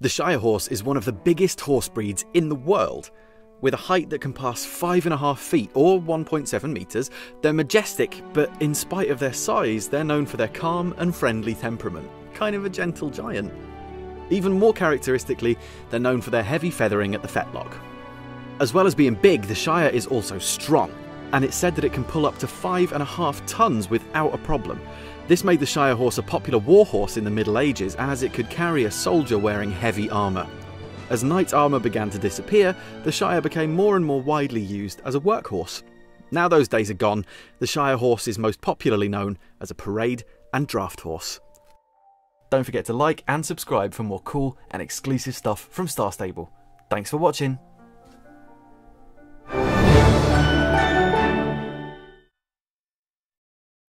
The Shire horse is one of the biggest horse breeds in the world. With a height that can pass 5.5 feet or 1.7 metres, they're majestic, but in spite of their size, they're known for their calm and friendly temperament. Kind of a gentle giant. Even more characteristically, they're known for their heavy feathering at the fetlock. As well as being big, the Shire is also strong, and it's said that it can pull up to 5.5 tonnes without a problem. This made the Shire horse a popular war horse in the Middle Ages as it could carry a soldier wearing heavy armour. As knight armour began to disappear, the Shire became more and more widely used as a workhorse. Now those days are gone, the Shire horse is most popularly known as a parade and draft horse. Don't forget to like and subscribe for more cool and exclusive stuff from Star Stable. Thanks for watching.